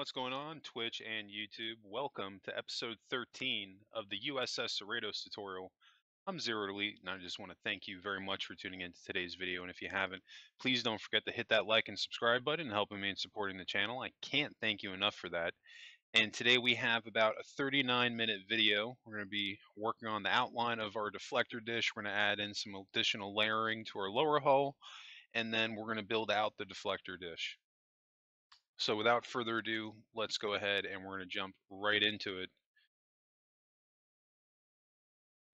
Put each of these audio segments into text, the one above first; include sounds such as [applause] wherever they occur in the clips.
What's going on, Twitch and YouTube? Welcome to episode 13 of the USS Cerritos tutorial. I'm Zero Elite, and I just want to thank you very much for tuning into today's video. And if you haven't, please don't forget to hit that like and subscribe button, helping me in supporting the channel. I can't thank you enough for that. And today we have about a 39 minute video. We're going to be working on the outline of our deflector dish. We're going to add in some additional layering to our lower hull, and then we're going to build out the deflector dish. So without further ado, let's go ahead and we're going to jump right into it.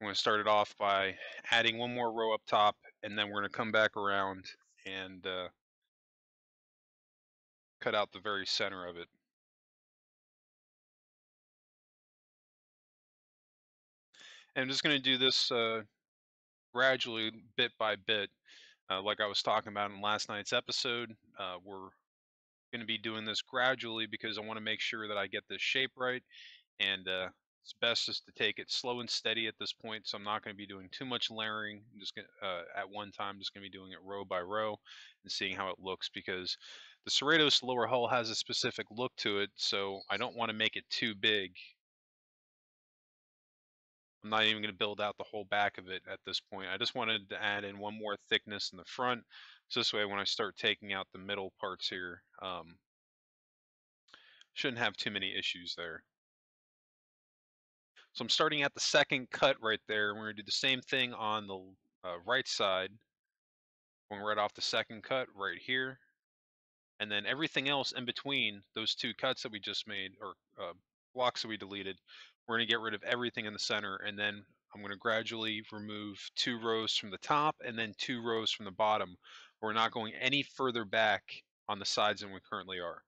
I'm going to start it off by adding one more row up top, and then we're going to come back around and uh, cut out the very center of it. And I'm just going to do this uh, gradually, bit by bit. Uh, like I was talking about in last night's episode, uh, we're going to be doing this gradually because I want to make sure that I get this shape right. And uh, it's best just to take it slow and steady at this point. So I'm not going to be doing too much layering. I'm just to, uh, at one time, I'm just going to be doing it row by row and seeing how it looks because the Cerritos lower hull has a specific look to it. So I don't want to make it too big. I'm not even going to build out the whole back of it at this point. I just wanted to add in one more thickness in the front so this way, when I start taking out the middle parts here, um, shouldn't have too many issues there. So I'm starting at the second cut right there. We're going to do the same thing on the uh, right side. Going right off the second cut right here. And then everything else in between those two cuts that we just made, or uh, blocks that we deleted, we're going to get rid of everything in the center. And then I'm going to gradually remove two rows from the top and then two rows from the bottom we're not going any further back on the sides than we currently are.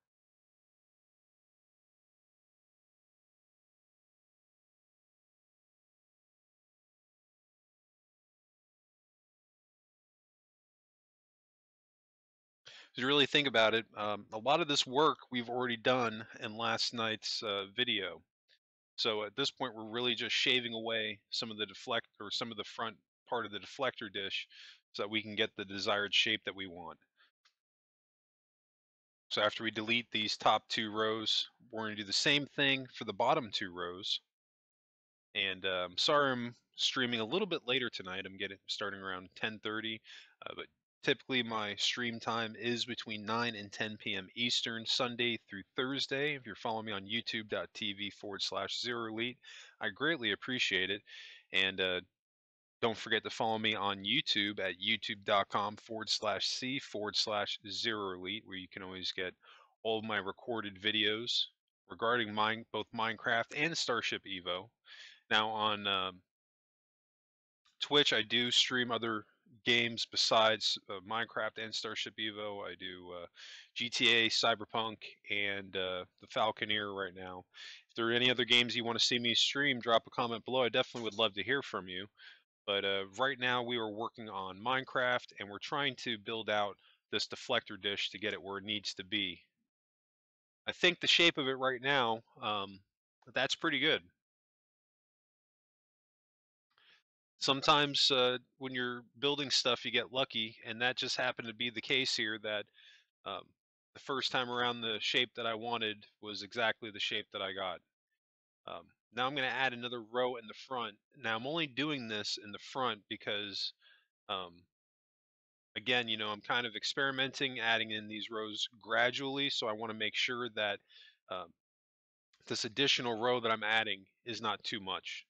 If you really think about it, um, a lot of this work we've already done in last night's uh, video. So at this point, we're really just shaving away some of the deflect or some of the front part of the deflector dish so that we can get the desired shape that we want. So after we delete these top two rows, we're going to do the same thing for the bottom two rows. And um, sorry I'm streaming a little bit later tonight. I'm getting starting around 10:30, uh, but typically my stream time is between 9 and 10 p.m. Eastern, Sunday through Thursday. If you're following me on YouTube.tv forward slash Zero Elite, I greatly appreciate it. And uh, don't forget to follow me on YouTube at youtube.com forward slash C forward slash zero elite, where you can always get all of my recorded videos regarding mine, both Minecraft and Starship Evo. Now on um, Twitch, I do stream other games besides uh, Minecraft and Starship Evo. I do uh, GTA, Cyberpunk, and uh, the Falconeer right now. If there are any other games you want to see me stream, drop a comment below. I definitely would love to hear from you. But uh, right now we are working on Minecraft and we're trying to build out this deflector dish to get it where it needs to be. I think the shape of it right now, um, that's pretty good. Sometimes uh, when you're building stuff, you get lucky, and that just happened to be the case here. That um, the first time around, the shape that I wanted was exactly the shape that I got. Um, now I'm going to add another row in the front. Now I'm only doing this in the front because, um, again, you know, I'm kind of experimenting, adding in these rows gradually. So I want to make sure that um, this additional row that I'm adding is not too much.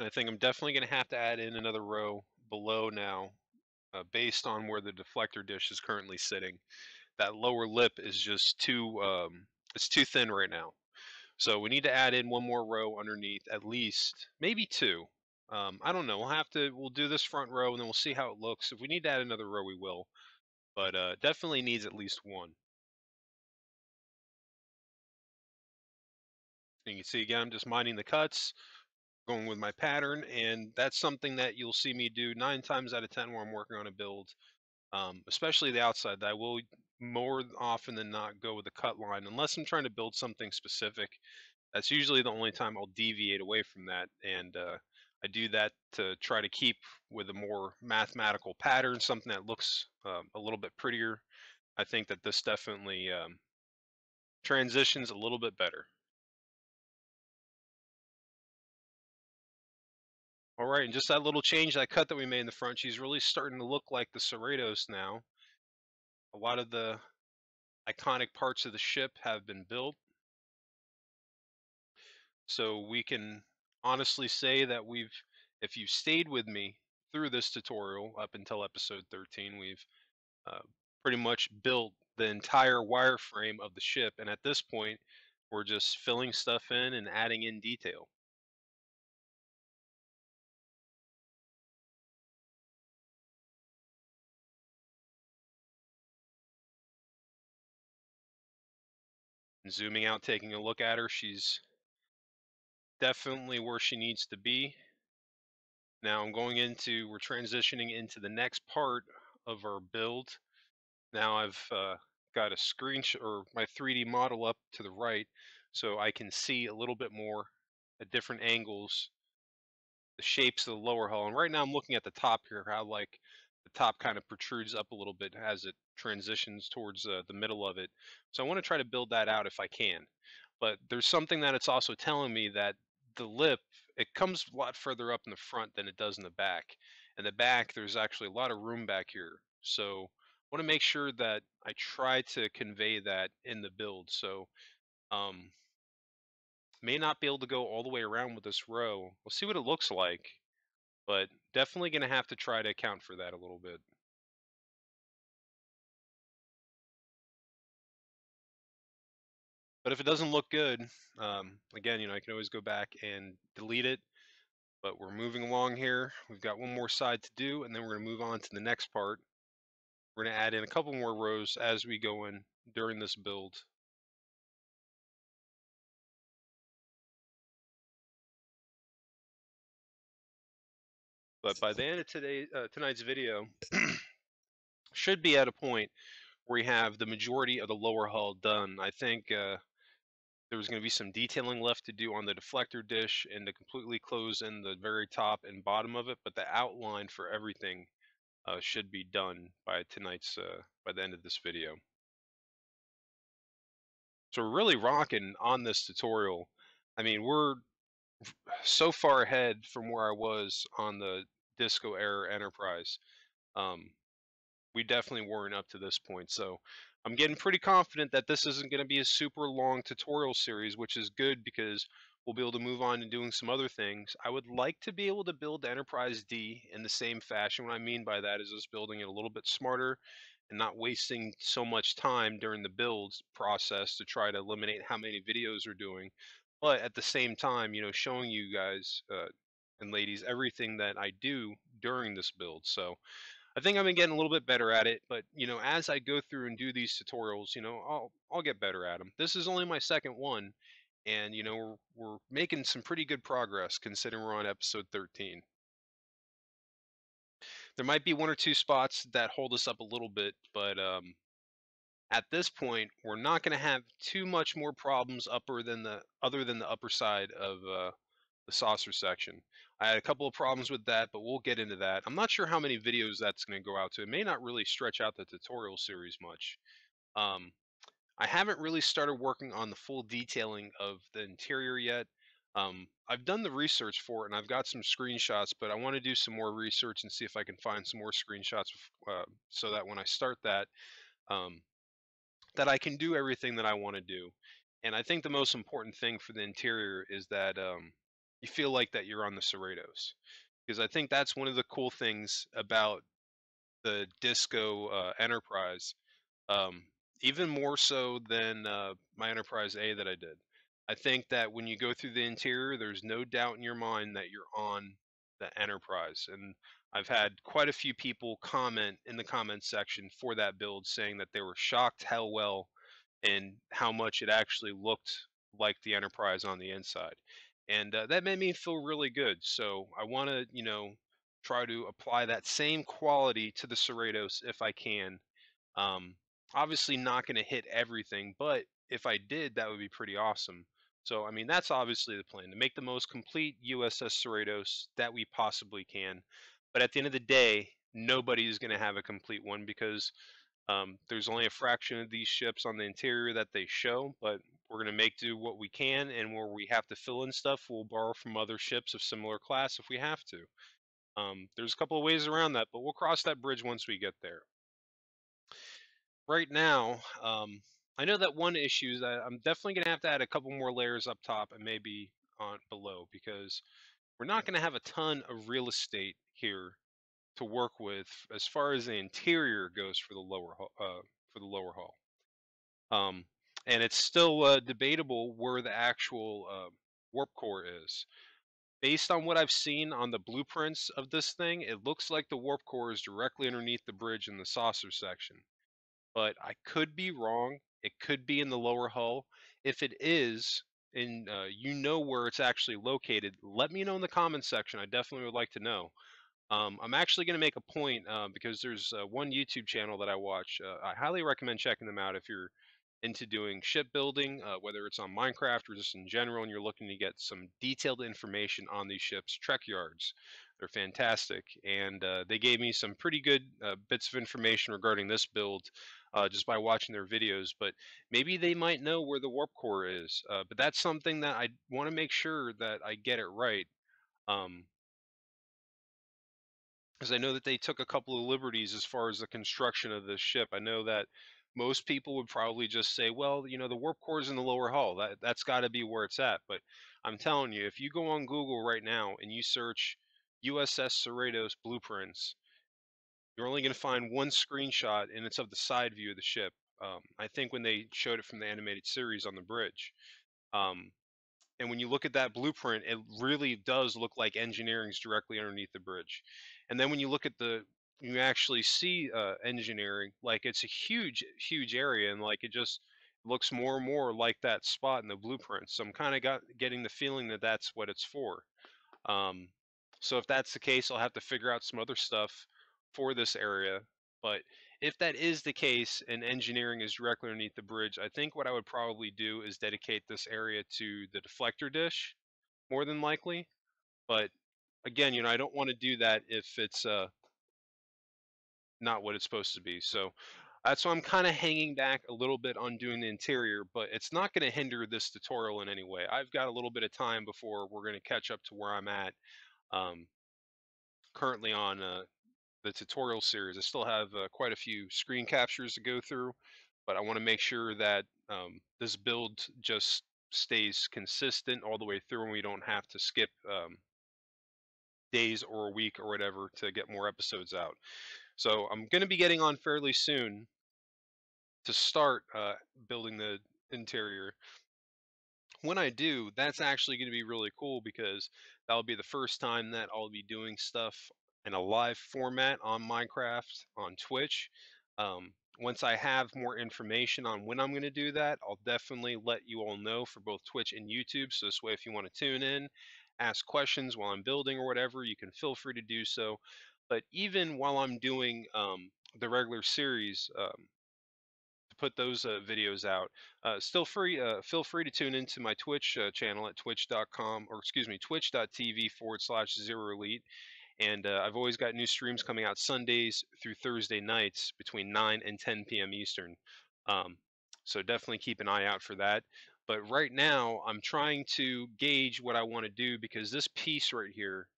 And I think I'm definitely going to have to add in another row below now uh, based on where the deflector dish is currently sitting. That lower lip is just too um, it's too thin right now. So we need to add in one more row underneath, at least, maybe two. Um, I don't know. We'll have to. We'll do this front row, and then we'll see how it looks. If we need to add another row, we will. But uh, definitely needs at least one. And you can see again, I'm just minding the cuts going with my pattern, and that's something that you'll see me do nine times out of ten where I'm working on a build, um, especially the outside. That I will more often than not go with the cut line unless I'm trying to build something specific. That's usually the only time I'll deviate away from that, and uh, I do that to try to keep with a more mathematical pattern, something that looks um, a little bit prettier. I think that this definitely um, transitions a little bit better. All right, and just that little change, that cut that we made in the front, she's really starting to look like the Cerritos now. A lot of the iconic parts of the ship have been built. So we can honestly say that we've, if you've stayed with me through this tutorial up until episode 13, we've uh, pretty much built the entire wireframe of the ship. And at this point, we're just filling stuff in and adding in detail. Zooming out, taking a look at her, she's definitely where she needs to be. Now I'm going into, we're transitioning into the next part of our build. Now I've uh, got a screenshot or my 3D model up to the right so I can see a little bit more at different angles the shapes of the lower hull. And right now I'm looking at the top here, how like the top kind of protrudes up a little bit as it transitions towards uh, the middle of it. So I want to try to build that out if I can. But there's something that it's also telling me that the lip, it comes a lot further up in the front than it does in the back. In the back, there's actually a lot of room back here. So I want to make sure that I try to convey that in the build. So um, may not be able to go all the way around with this row. We'll see what it looks like but definitely going to have to try to account for that a little bit. But if it doesn't look good, um, again, you know, I can always go back and delete it. But we're moving along here. We've got one more side to do, and then we're going to move on to the next part. We're going to add in a couple more rows as we go in during this build. But by the end of today, uh, tonight's video, [clears throat] should be at a point where we have the majority of the lower hull done. I think uh, there's going to be some detailing left to do on the deflector dish and to completely close in the very top and bottom of it, but the outline for everything uh, should be done by tonight's, uh, by the end of this video. So we're really rocking on this tutorial. I mean, we're so far ahead from where I was on the Disco era Enterprise. Um, we definitely weren't up to this point. So I'm getting pretty confident that this isn't going to be a super long tutorial series, which is good because we'll be able to move on and doing some other things. I would like to be able to build Enterprise D in the same fashion. What I mean by that is just building it a little bit smarter and not wasting so much time during the build process to try to eliminate how many videos we're doing but at the same time, you know, showing you guys uh, and ladies everything that I do during this build. So I think I'm getting a little bit better at it, but you know, as I go through and do these tutorials, you know, I'll I'll get better at them. This is only my second one, and you know, we're we're making some pretty good progress considering we're on episode 13. There might be one or two spots that hold us up a little bit, but um, at this point, we're not going to have too much more problems upper than the other than the upper side of uh, the saucer section. I had a couple of problems with that, but we'll get into that. I'm not sure how many videos that's going to go out to. It may not really stretch out the tutorial series much. Um, I haven't really started working on the full detailing of the interior yet. Um, I've done the research for it and I've got some screenshots, but I want to do some more research and see if I can find some more screenshots uh, so that when I start that, um, that I can do everything that I want to do. And I think the most important thing for the interior is that um, you feel like that you're on the Cerritos, because I think that's one of the cool things about the Disco uh, Enterprise, um, even more so than uh, my Enterprise A that I did. I think that when you go through the interior, there's no doubt in your mind that you're on the Enterprise, and I've had quite a few people comment in the comments section for that build saying that they were shocked how well and how much it actually looked like the Enterprise on the inside. And uh, that made me feel really good. So I want to, you know, try to apply that same quality to the Cerritos if I can. Um, obviously, not going to hit everything, but if I did, that would be pretty awesome. So, I mean, that's obviously the plan to make the most complete USS Cerritos that we possibly can. But at the end of the day, nobody is going to have a complete one because um, there's only a fraction of these ships on the interior that they show. But we're going to make do what we can, and where we have to fill in stuff, we'll borrow from other ships of similar class if we have to. Um, there's a couple of ways around that, but we'll cross that bridge once we get there. Right now, um, I know that one issue is that I'm definitely going to have to add a couple more layers up top and maybe on below because we're not going to have a ton of real estate here to work with as far as the interior goes for the lower uh, for the lower hull. Um, and it's still uh, debatable where the actual uh, warp core is. Based on what I've seen on the blueprints of this thing, it looks like the warp core is directly underneath the bridge in the saucer section. But I could be wrong. It could be in the lower hull. If it is, and uh, you know where it's actually located, let me know in the comments section. I definitely would like to know. Um, I'm actually going to make a point uh, because there's uh, one YouTube channel that I watch. Uh, I highly recommend checking them out if you're into doing shipbuilding, uh, whether it's on Minecraft or just in general, and you're looking to get some detailed information on these ships. Trek Yards, they're fantastic, and uh, they gave me some pretty good bits of information regarding this build uh, just by watching their videos. But maybe they might know where the warp core is. Uh, but that's something that I want to make sure that I get it right. Um, because I know that they took a couple of liberties as far as the construction of this ship. I know that most people would probably just say, well, you know, the warp core is in the lower hull. That that's got to be where it's at. But I'm telling you, if you go on Google right now and you search USS Cerritos blueprints, you're only going to find one screenshot, and it's of the side view of the ship. Um, I think when they showed it from the animated series on the bridge. Um, and when you look at that blueprint, it really does look like engineering's directly underneath the bridge. And then when you look at the, you actually see uh, engineering, like it's a huge, huge area, and like it just looks more and more like that spot in the blueprint. So I'm kind of got getting the feeling that that's what it's for. Um, so if that's the case, I'll have to figure out some other stuff for this area. But if that is the case and engineering is directly underneath the bridge, I think what I would probably do is dedicate this area to the deflector dish more than likely. But again, you know, I don't want to do that if it's uh, not what it's supposed to be. So that's why I'm kind of hanging back a little bit on doing the interior, but it's not going to hinder this tutorial in any way. I've got a little bit of time before we're going to catch up to where I'm at. Um, currently on uh, the tutorial series, I still have uh, quite a few screen captures to go through, but I want to make sure that um, this build just stays consistent all the way through and we don't have to skip um, days or a week or whatever to get more episodes out. So I'm going to be getting on fairly soon to start uh, building the interior. When I do, that's actually going to be really cool because that'll be the first time that I'll be doing stuff in a live format on Minecraft on Twitch. Um, once I have more information on when I'm going to do that, I'll definitely let you all know for both Twitch and YouTube. So this way, if you want to tune in ask questions while I'm building or whatever, you can feel free to do so. But even while I'm doing um, the regular series, um, to put those uh, videos out, uh, still free. Uh, feel free to tune into my Twitch uh, channel at twitch.com or excuse me, twitch.tv forward slash zero elite. And uh, I've always got new streams coming out Sundays through Thursday nights between 9 and 10 p.m. Eastern. Um, so definitely keep an eye out for that. But right now, I'm trying to gauge what I want to do because this piece right here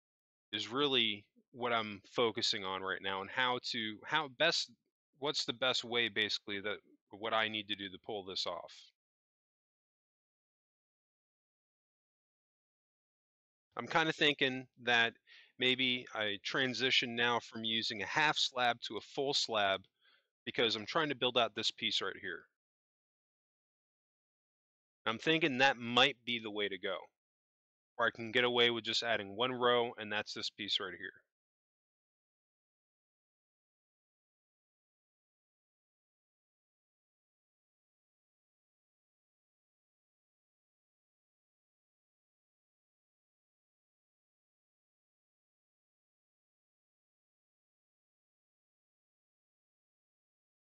is really what I'm focusing on right now and how to how best what's the best way basically that what I need to do to pull this off. I'm kind of thinking that maybe I transition now from using a half slab to a full slab because I'm trying to build out this piece right here. I'm thinking that might be the way to go. Or I can get away with just adding one row, and that's this piece right here.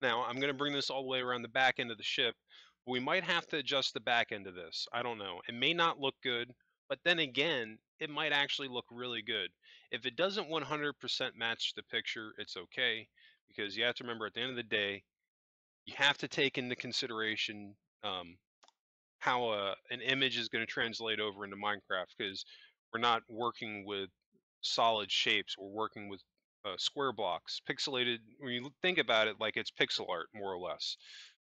Now I'm going to bring this all the way around the back end of the ship We might have to adjust the back end of this. I don't know. It may not look good, but then again, it might actually look really good. If it doesn't 100% match the picture, it's okay because you have to remember at the end of the day, you have to take into consideration um, how a, uh, an image is going to translate over into Minecraft because we're not working with solid shapes. We're working with uh, square blocks, pixelated. When you think about it, like it's pixel art, more or less.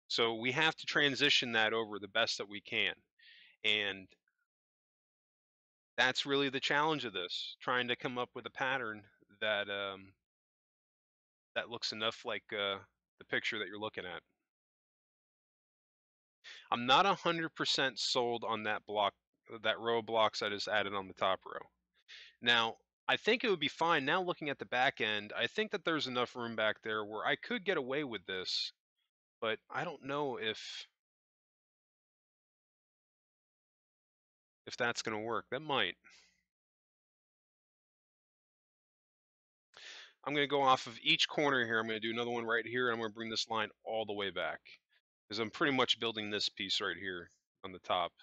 So we have to transition that over the best that we can, and that's really the challenge of this: trying to come up with a pattern that um, that looks enough like uh, the picture that you're looking at. I'm not 100% sold on that block, that row of blocks I just added on the top row. Now, I think it would be fine. Now looking at the back end, I think that there's enough room back there where I could get away with this, but I don't know if if that's going to work. That might. I'm going to go off of each corner here. I'm going to do another one right here. And I'm going to bring this line all the way back because I'm pretty much building this piece right here on the top.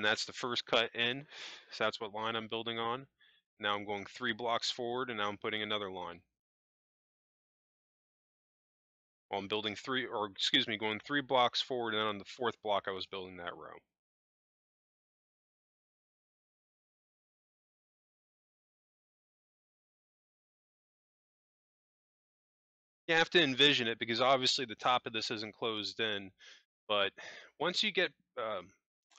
And that's the first cut in. So that's what line I'm building on. Now I'm going three blocks forward and now I'm putting another line. Well, I'm building three, or excuse me, going three blocks forward and then on the fourth block I was building that row. You have to envision it because obviously the top of this isn't closed in, but once you get um,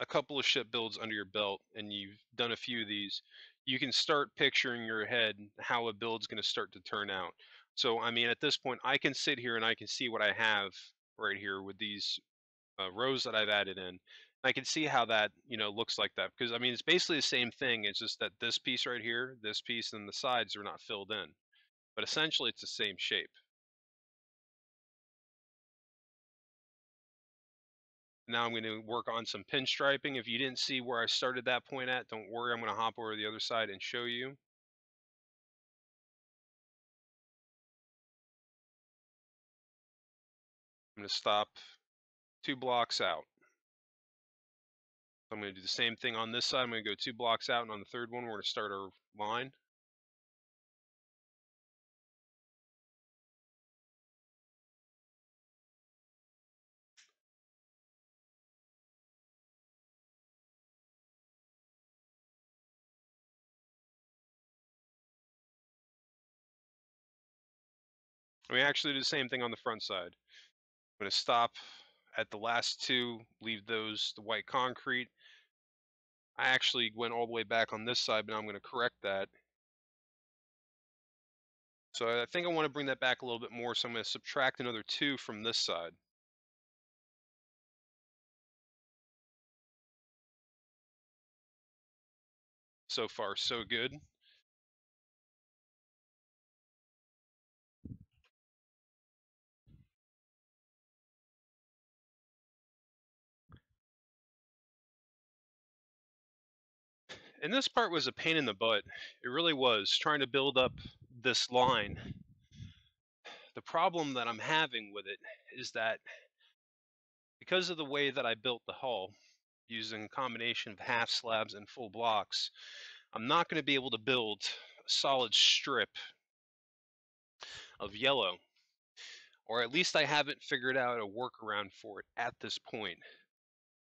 a couple of ship builds under your belt and you've done a few of these, you can start picturing your head how a build's going to start to turn out. So, I mean, at this point, I can sit here and I can see what I have right here with these uh, rows that I've added in. I can see how that, you know, looks like that because I mean, it's basically the same thing. It's just that this piece right here, this piece, and the sides are not filled in. But essentially, it's the same shape. Now I'm going to work on some pinstriping. If you didn't see where I started that point at, don't worry. I'm going to hop over the other side and show you. I'm going to stop two blocks out. I'm going to do the same thing on this side. I'm going to go two blocks out, and on the third one, we're going to start our line. We actually do the same thing on the front side. I'm going to stop at the last two, leave those the white concrete. I actually went all the way back on this side, but now I'm going to correct that. So I think I want to bring that back a little bit more, so I'm going to subtract another two from this side. So far, so good. And this part was a pain in the butt. It really was trying to build up this line. The problem that I'm having with it is that because of the way that I built the hull, using a combination of half slabs and full blocks, I'm not going to be able to build a solid strip of yellow. Or at least I haven't figured out a workaround for it at this point.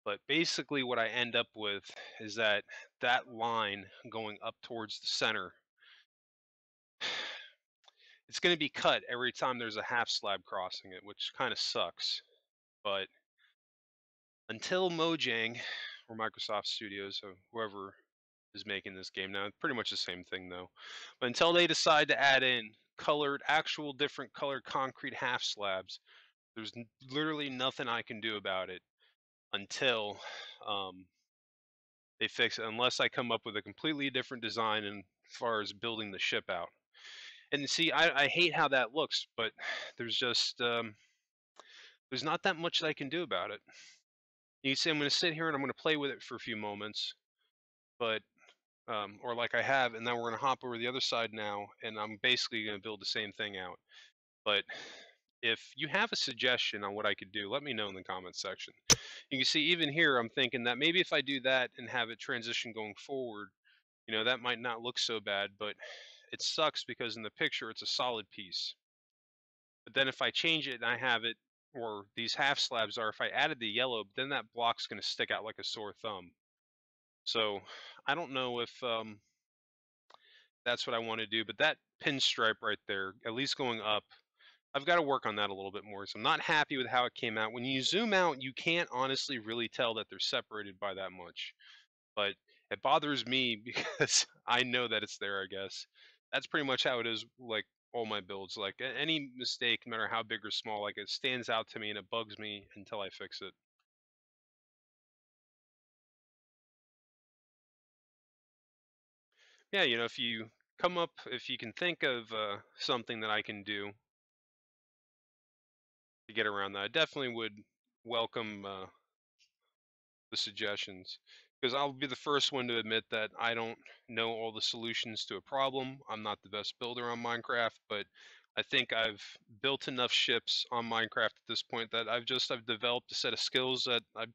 But basically what I end up with is that that line going up towards the center, it's going to be cut every time there's a half slab crossing it, which kind of sucks. But until Mojang or Microsoft Studios or whoever is making this game now, pretty much the same thing though. But until they decide to add in colored, actual different colored concrete half slabs, there's literally nothing I can do about it until um, they fix it, unless I come up with a completely different design as far as building the ship out. And see, I, I hate how that looks, but there's just um, there's not that much that I can do about it. You say I'm going to sit here and I'm going to play with it for a few moments, but um, or like I have, and then we're gonna hop over the other side now, and I'm basically gonna build the same thing out. But if you have a suggestion on what I could do, let me know in the comments section. You can see even here, I'm thinking that maybe if I do that and have it transition going forward, you know, that might not look so bad, but it sucks because in the picture, it's a solid piece. But then if I change it and I have it, or these half slabs are, if I added the yellow, then that block's gonna stick out like a sore thumb. So I don't know if um, that's what I want to do, but that pinstripe right there, at least going up, I've got to work on that a little bit more. So I'm not happy with how it came out. When you zoom out, you can't honestly really tell that they're separated by that much. But it bothers me [laughs] because I know that it's there, I guess. That's pretty much how it is like all my builds. Like any mistake, no matter how big or small, like it stands out to me and it bugs me until I fix it. yeah, you know, if you come up, if you can think of uh, something that I can do to get around that, I definitely would welcome uh, the suggestions because I'll be the first one to admit that I don't know all the solutions to a problem. I'm not the best builder on Minecraft, but I think I've built enough ships on Minecraft at this point that I've just I've developed a set of skills that I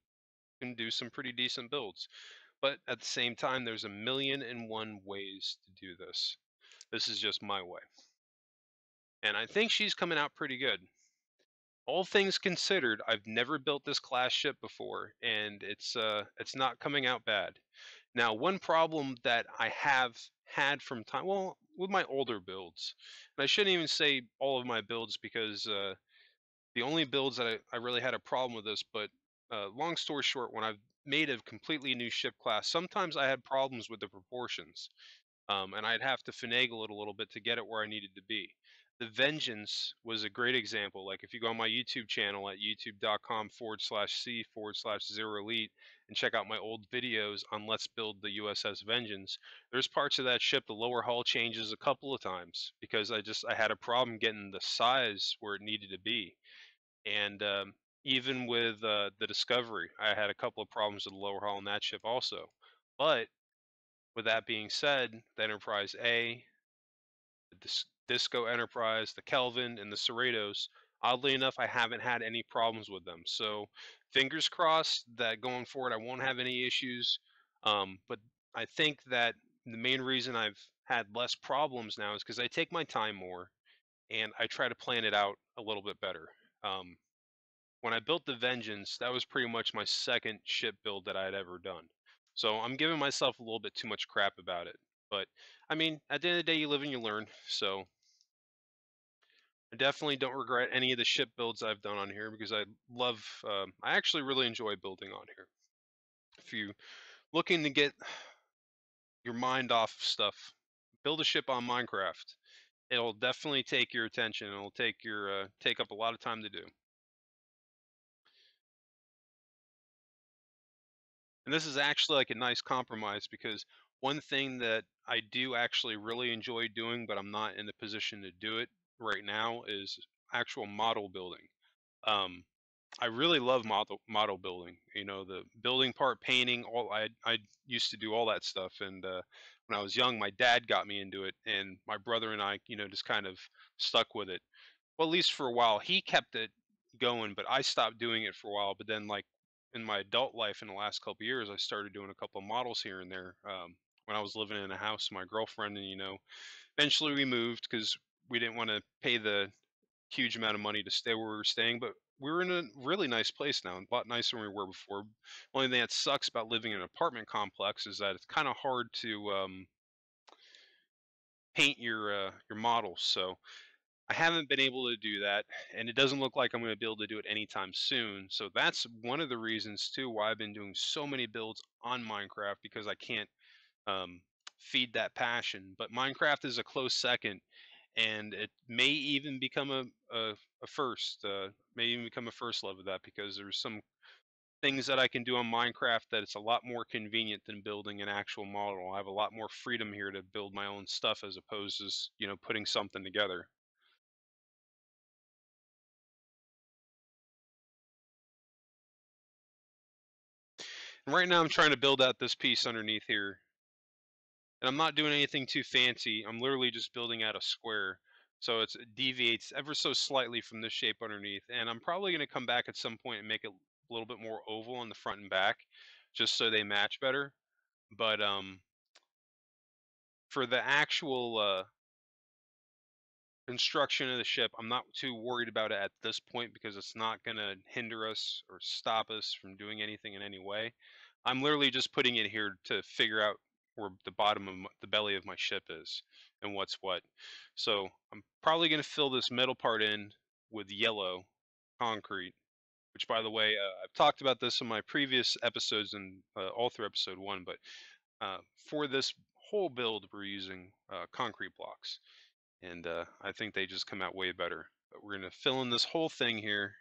can do some pretty decent builds. But at the same time, there's a million and one ways to do this. This is just my way. And I think she's coming out pretty good. All things considered, I've never built this class ship before, and it's uh, it's not coming out bad. Now, one problem that I have had from time, well, with my older builds, and I shouldn't even say all of my builds because uh, the only builds that I, I really had a problem with this, but uh, long story short, when I've made a completely new ship class, sometimes I had problems with the proportions. Um, and I'd have to finagle it a little bit to get it where I needed to be. The Vengeance was a great example. Like if you go on my YouTube channel at youtube.com forward slash C forward slash zero elite and check out my old videos on Let's Build the USS Vengeance, there's parts of that ship, the lower hull changes a couple of times because I just, I had a problem getting the size where it needed to be. And um, even with uh, the Discovery, I had a couple of problems with the lower hull in that ship also. But with that being said, the Enterprise A, the Disco Enterprise, the Kelvin, and the Cerritos, oddly enough, I haven't had any problems with them. So fingers crossed that going forward, I won't have any issues. Um, but I think that the main reason I've had less problems now is because I take my time more and I try to plan it out a little bit better. Um, when I built the Vengeance, that was pretty much my second ship build that I had ever done. So I'm giving myself a little bit too much crap about it. But I mean, at the end of the day, you live and you learn. So I definitely don't regret any of the ship builds I've done on here because I love, um, I actually really enjoy building on here. If you're looking to get your mind off stuff, build a ship on Minecraft. It'll definitely take your attention. It'll take your uh, take up a lot of time to do. And this is actually like a nice compromise because one thing that I do actually really enjoy doing, but I'm not in the position to do it right now, is actual model building. Um, I really love model model building. You know, the building part, painting. All I I used to do all that stuff, and uh, when I was young, my dad got me into it, and my brother and I, you know, just kind of stuck with it. Well, at least for a while, he kept it going, but I stopped doing it for a while. But then, like in my adult life in the last couple years, I started doing a couple models here and there. Um, when I was living in a house with my girlfriend, and you know, eventually we moved because we didn't want to pay the huge amount of money to stay where we were staying, but we were in a really nice place now, a lot nicer than we were before. Only thing that sucks about living in an apartment complex is that it's kind of hard to um, paint your uh, your models. So I haven't been able to do that, and it doesn't look like I'm going to be able to do it anytime soon. So that's one of the reasons too why I've been doing so many builds on Minecraft because I can't um, feed that passion. But Minecraft is a close second, and it may even become a a, a first. Uh, may even become a first love of that because there's some things that I can do on Minecraft that it's a lot more convenient than building an actual model. I have a lot more freedom here to build my own stuff as opposed to you know putting something together. Right now I'm trying to build out this piece underneath here. And I'm not doing anything too fancy. I'm literally just building out a square. So it's, it deviates ever so slightly from this shape underneath. And I'm probably going to come back at some point and make it a little bit more oval on the front and back, just so they match better. But um, for the actual uh, construction of the ship, I'm not too worried about it at this point because it's not going to hinder us or stop us from doing anything in any way. I'm literally just putting it here to figure out where the bottom of my, the belly of my ship is and what's what. So I'm probably going to fill this metal part in with yellow concrete, which by the way, uh, I've talked about this in my previous episodes and uh, all through episode one, but uh, for this whole build, we're using uh, concrete blocks. And uh, I think they just come out way better. But we're going to fill in this whole thing here.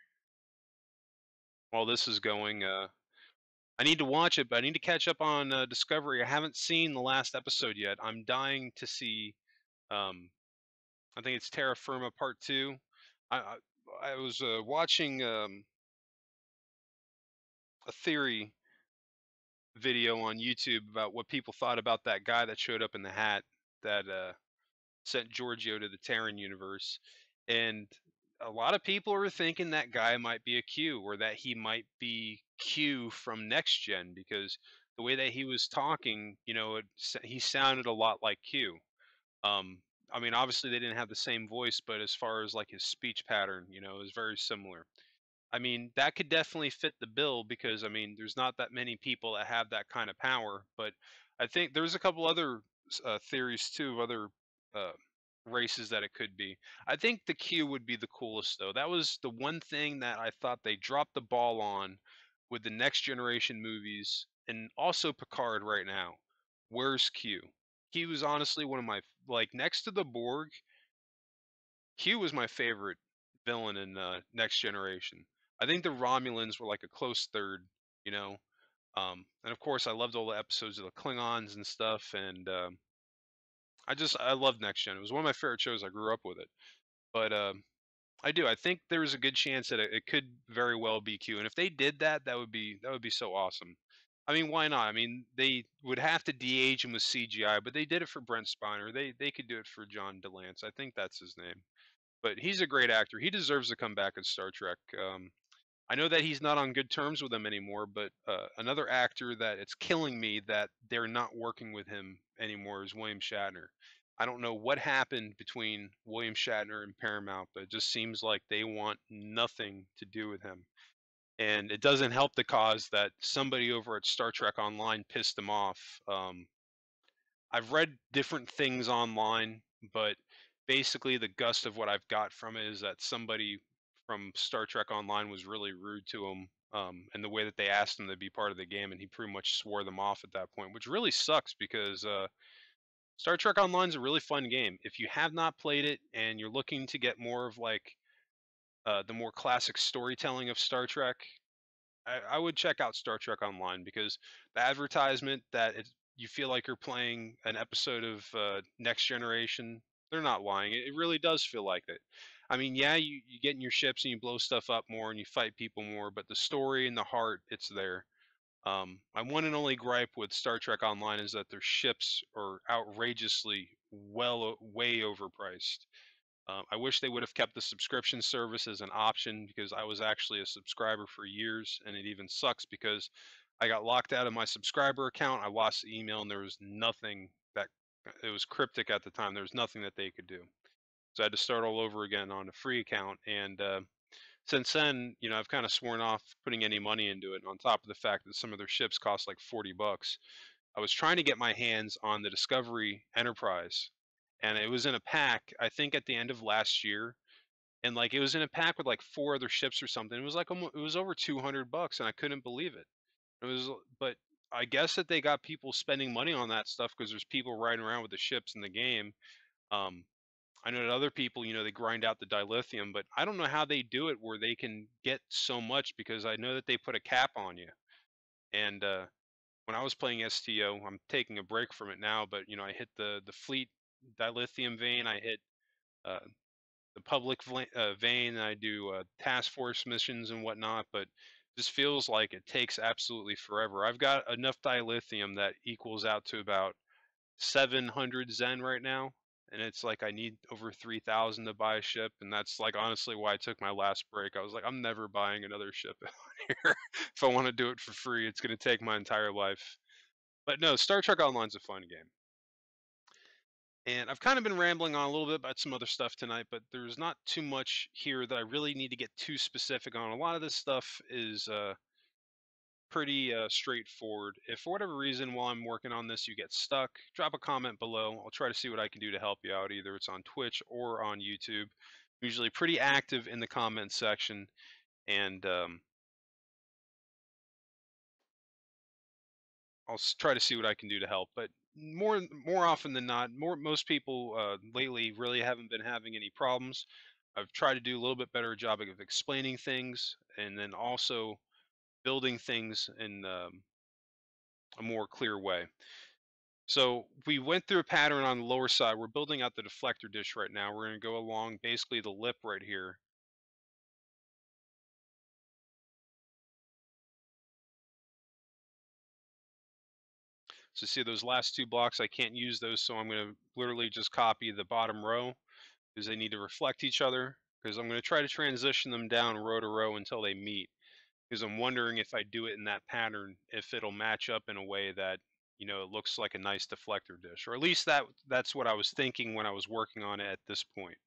While this is going, uh, I need to watch it, but I need to catch up on uh, Discovery. I haven't seen the last episode yet. I'm dying to see. Um, I think it's Terra Firma Part Two. I I, I was uh, watching um, a theory video on YouTube about what people thought about that guy that showed up in the hat that uh, sent Georgiou to the Terran universe, and a lot of people are thinking that guy might be a Q or that he might be Q from Next Gen because the way that he was talking, you know, it, he sounded a lot like Q. Um, I mean, obviously they didn't have the same voice, but as far as like his speech pattern, you know, it was very similar. I mean, that could definitely fit the bill because I mean, there's not that many people that have that kind of power. But I think there's a couple other uh, theories too of other uh, races that it could be. I think the Q would be the coolest though. That was the one thing that I thought they dropped the ball on with the next generation movies and also Picard right now. Where's Q? He was honestly one of my like next to the Borg. Q was my favorite villain in uh, Next Generation. I think the Romulans were like a close third, you know. Um, and of course, I loved all the episodes of the Klingons and stuff, and um, I just I loved Next Gen. It was one of my favorite shows. I grew up with it, but um, I do. I think there's a good chance that it, it could very well be Q. And if they did that, that would be that would be so awesome. I mean, why not? I mean, they would have to de-age him with CGI, but they did it for Brent Spiner. They they could do it for John de Lancie. I think that's his name. But he's a great actor. He deserves to come back in Star Trek. Um, I know that he's not on good terms with them anymore, but uh, another actor that it's killing me that they're not working with him anymore is William Shatner. I don't know what happened between William Shatner and Paramount, but it just seems like they want nothing to do with him. And it doesn't help the cause that somebody over at Star Trek Online pissed him off. Um, I've read different things online, but basically the gust of what I've got from it is that somebody from Star Trek Online was really rude to him, um, and the way that they asked him to be part of the game, and he pretty much swore them off at that point, which really sucks because uh, Star Trek Online is a really fun game. If you have not played it and you're looking to get more of like uh, the more classic storytelling of Star Trek, I, I, would check out Star Trek Online because the advertisement that it, you feel like you're playing an episode of uh, Next Generation, they're not lying. It, really does feel like it. I mean, yeah, you, you get in your ships and you blow stuff up more and you fight people more, but the story and the heart, it's there. Um, my one and only gripe with Star Trek Online is that their ships are outrageously well way overpriced. Um, I wish they would have kept the subscription service as an option because I was actually a subscriber for years, and it even sucks because I got locked out of my subscriber account. I lost the email, and there was nothing that it was cryptic at the time. There was nothing that they could do. So I had to start all over again on a free account. And uh, since then, you know, I've kind of sworn off putting any money into it. And On top of the fact that some of their ships cost like 40 bucks, I was trying to get my hands on the Discovery Enterprise, and it was in a pack. I think at the end of last year, and like it was in a pack with like four other ships or something. It was like it was over 200 bucks, and I couldn't believe it. It was, but I guess that they got people spending money on that stuff because there's people riding around with the ships in the game. Um, I know that other people, you know, they grind out the dilithium, but I don't know how they do it where they can get so much because I know that they put a cap on you. And uh, when I was playing STO, I'm taking a break from it now, but you know, I hit the the fleet dilithium vein, I hit uh, the public uh, vein, I do uh, task force missions and whatnot, but this feels like it takes absolutely forever. I've got enough dilithium that equals out to about 700 Zen right now, and it's like I need over 3,000 to buy a ship, and that's like honestly why I took my last break. I was like, I'm never buying another ship [laughs] here. if I want to do it for free, it's going to take my entire life. But no, Star Trek Online's a fun game. And I've kind of been rambling on a little bit about some other stuff tonight, but there's not too much here that I really need to get too specific on. A lot of this stuff is uh, pretty uh, straightforward. If for whatever reason while I'm working on this you get stuck, drop a comment below. I'll try to see what I can do to help you out. Either it's on Twitch or on YouTube. I'm usually pretty active in the comment section, and um, I'll try to see what I can do to help. But more more often than not, more most people uh, lately really haven't been having any problems. I've tried to do a little bit better job of explaining things, and then also building things in um, a more clear way. So we went through a pattern on the lower side. We're building out the deflector dish right now. We're going to go along basically the lip right here. So see those last two blocks, I can't use those, so I'm going to literally just copy the bottom row because they need to reflect each other because I'm going to try to transition them down row to row until they meet because I'm wondering if I do it in that pattern, if it'll match up in a way that you know it looks like a nice deflector dish, or at least that that's what I was thinking when I was working on it at this point.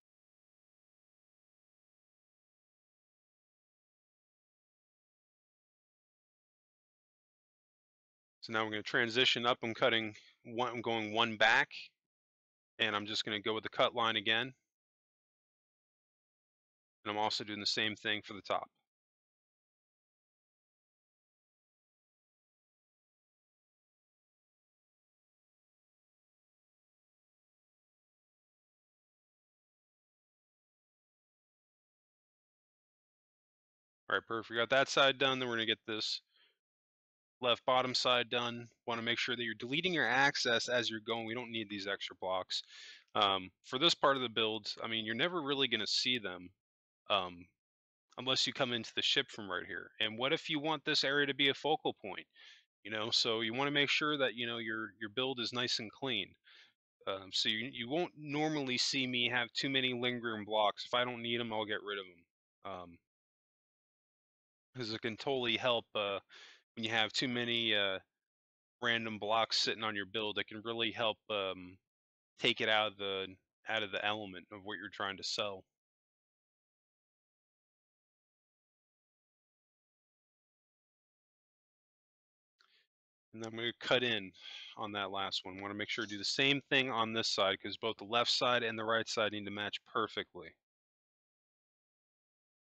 So now we're going to transition up. I'm cutting one, I'm going one back, and I'm just going to go with the cut line again. And I'm also doing the same thing for the top. All right, perfect. We got that side done. Then we're going to get this left bottom side done. Want to make sure that you're deleting your access as you're going. We don't need these extra blocks. Um, for this part of the build, I mean, you're never really going to see them um, unless you come into the ship from right here. And what if you want this area to be a focal point? You know, so you want to make sure that you know your your build is nice and clean. Um, so you you won't normally see me have too many lingering blocks. If I don't need them, I'll get rid of them. Because it can totally help uh, when you have too many uh, random blocks sitting on your build. It can really help um, take it out of the out of the element of what you're trying to sell. And I'm going to cut in on that last one. I want to make sure to do the same thing on this side because both the left side and the right side need to match perfectly.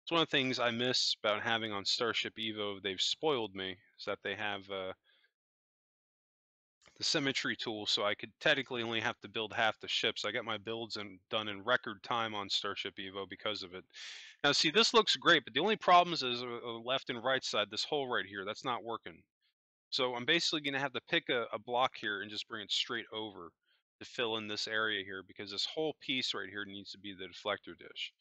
It's one of the things I miss about having on Starship Evo. They've spoiled me is that they have uh, the symmetry tool, so I could technically only have to build half the ships. I got my builds in, done in record time on Starship Evo because of it. Now, see, this looks great, but the only problems is uh, uh left and right side. This hole right here, that's not working. So I'm basically going to have to pick a, a block here and just bring it straight over to fill in this area here because this whole piece right here needs to be the deflector dish.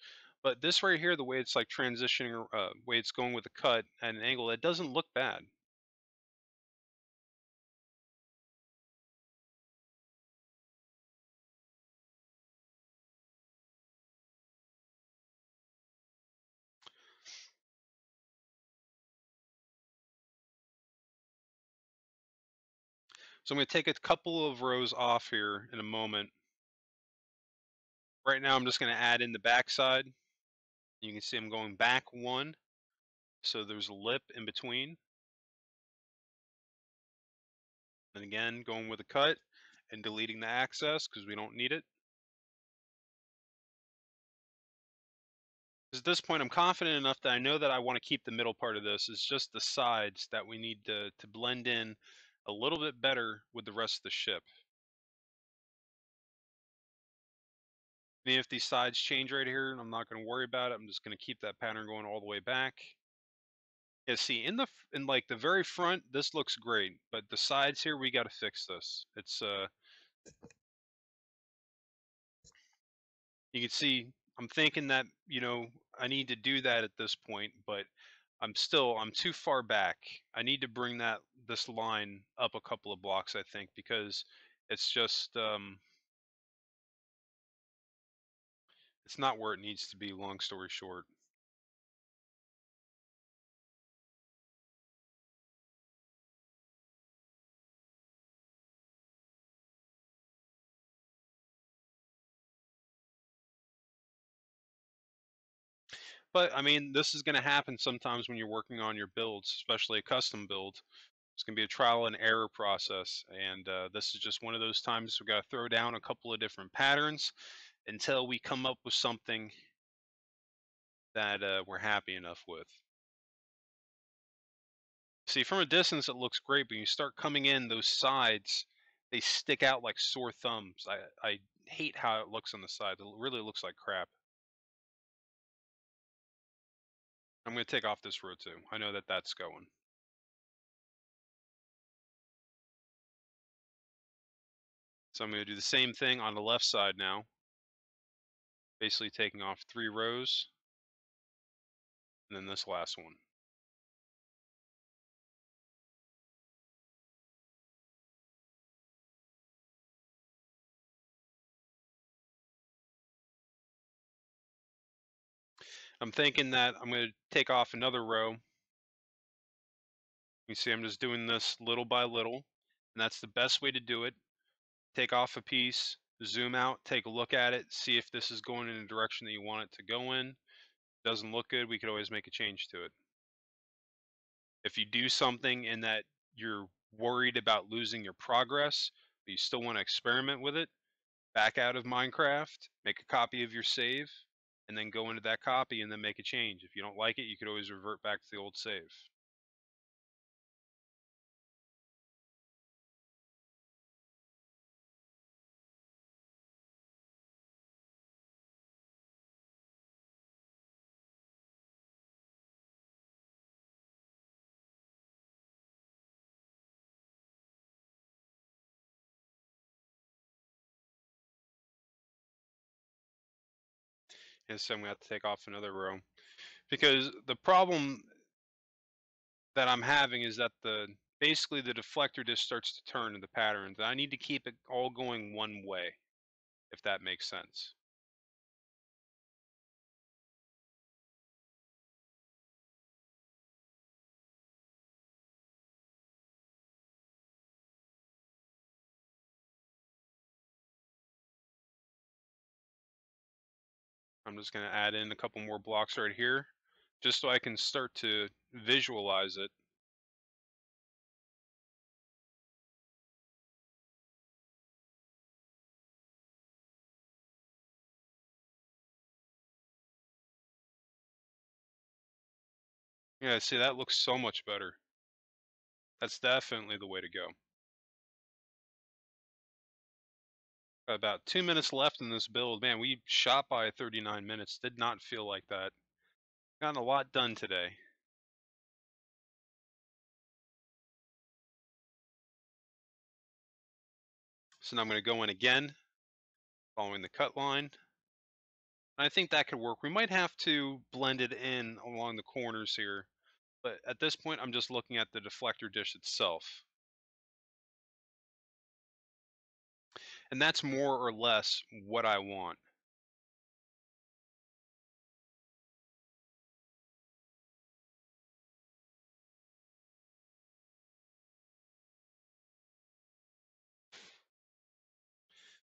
But this right here, the way it's like transitioning, uh, way it's going with the cut at an angle, it doesn't look bad. So I'm going to take a couple of rows off here in a moment. Right now I'm just going to add in the backside. You can see I'm going back one. So there's a lip in between. And again, going with a cut and deleting the access because we don't need it. At this point, I'm confident enough that I know that I want to keep the middle part of this. It's just the sides that we need to, to blend in a little bit better with the rest of the ship. If these sides change right here, I'm not going to worry about it. I'm just going to keep that pattern going all the way back. Yeah, see, in the in like the very front, this looks great, but the sides here, we got to fix this. It's uh, you can see, I'm thinking that you know I need to do that at this point, but I'm still I'm too far back. I need to bring that this line up a couple of blocks, I think, because It's just um, it's not where it needs to be. Long story short. But I mean, this is going to happen sometimes when you're working on your builds, especially a custom build. It's going to be a trial and error process, and uh, this is just one of those times we've got to throw down a couple of different patterns until we come up with something that uh, we're happy enough with. See, from a distance it looks great, but you start coming in, those sides, they stick out like sore thumbs. I, I hate how it looks on the side. It really looks like crap. I'm going to take off this row too. I know that that's going. So I'm going to do the same thing on the left side now. Basically taking off three rows. And then this last one. I'm thinking that I'm going to take off another row. You see I'm just doing this little by little, and that's the best way to do it. Take off a piece, zoom out, take a look at it, see if this is going in the direction that you want it to go in. Doesn't look good, we could always make a change to it. If you do something in that you're worried about losing your progress, but you still want to experiment with it, back out of Minecraft, make a copy of your save, and then go into that copy and then make a change. If you don't like it, you could always revert back to the old save. And so I'm gonna have to take off another row. Because the problem that I'm having is that the basically the deflector just starts to turn in the patterns. I need to keep it all going one way, if that makes sense. I'm just going to add in a couple more blocks right here, just so I can start to visualize it. Yeah, see, that looks so much better. That's definitely the way to go. About two minutes left in this build. Man, we shot by 39 minutes. Did not feel like that. Gotten a lot done today. So now I'm going to go in again, following the cut line. I think that could work. We might have to blend it in along the corners here, but at this point I'm just looking at the deflector dish itself. And that's more or less what I want.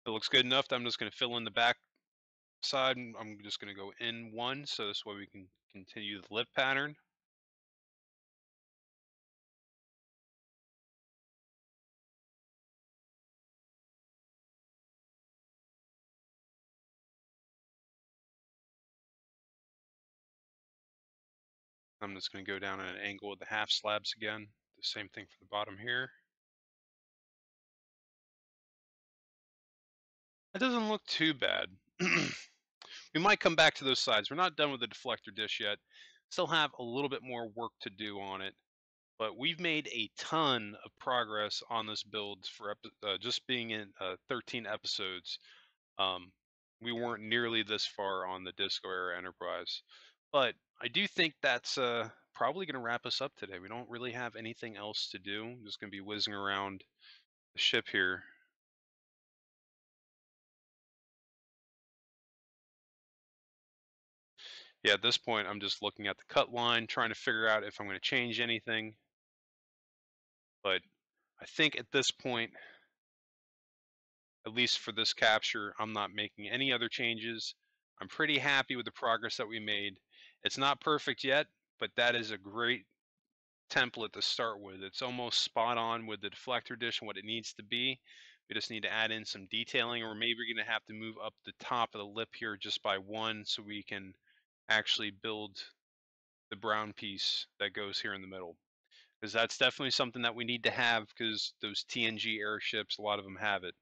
If it looks good enough, I'm just going to fill in the back side. I'm just going to go in one, so this way we can continue the lift pattern. I'm just going to go down at an angle with the half slabs again. The same thing for the bottom here. It doesn't look too bad. we might come back to those sides. We're not done with the deflector dish yet. Still have a little bit more work to do on it. But we've made a ton of progress on this build for uh, just being in uh, 13 episodes. Um, we weren't nearly this far on the Disco Era Enterprise. But I do think that's uh, probably going to wrap us up today. We don't really have anything else to do. I'm just going to be whizzing around the ship here. Yeah, at this point, I'm just looking at the cut line, trying to figure out if I'm going to change anything. But I think at this point, at least for this capture, I'm not making any other changes. I'm pretty happy with the progress that we made. It's not perfect yet, but that is a great template to start with. It's almost spot on with the deflector dish and what it needs to be. We just need to add in some detailing, or maybe we're going to have to move up the top of the lip here just by one so we can actually build the brown piece that goes here in the middle. Because that's definitely something that we need to have because those TNG airships, a lot of them have it.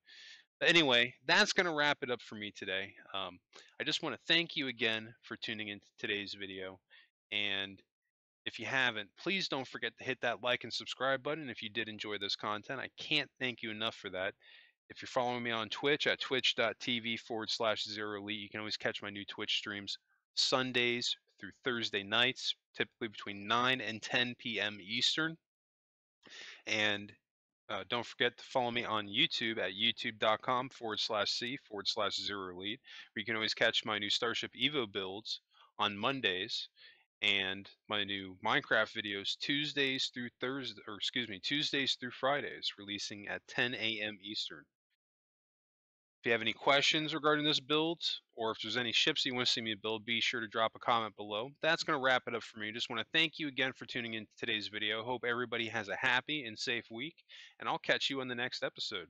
But anyway, that's going to wrap it up for me today. Um, I just want to thank you again for tuning into today's video. And if you haven't, please don't forget to hit that like and subscribe button if you did enjoy this content. I can't thank you enough for that. If you're following me on Twitch at twitch.tv forward slash zero elite, you can always catch my new Twitch streams Sundays through Thursday nights, typically between 9 and 10 p.m. Eastern. And uh, don't forget to follow me on YouTube at youtube.com forward slash C forward slash zero elite, where you can always catch my new Starship Evo builds on Mondays and my new Minecraft videos Tuesdays through Thursday, or excuse me, Tuesdays through Fridays, releasing at 10 a.m. Eastern. If you have any questions regarding this build, or if there's any ships you want to see me build, be sure to drop a comment below. That's going to wrap it up for me. Just want to thank you again for tuning in to today's video. Hope everybody has a happy and safe week, and I'll catch you on the next episode.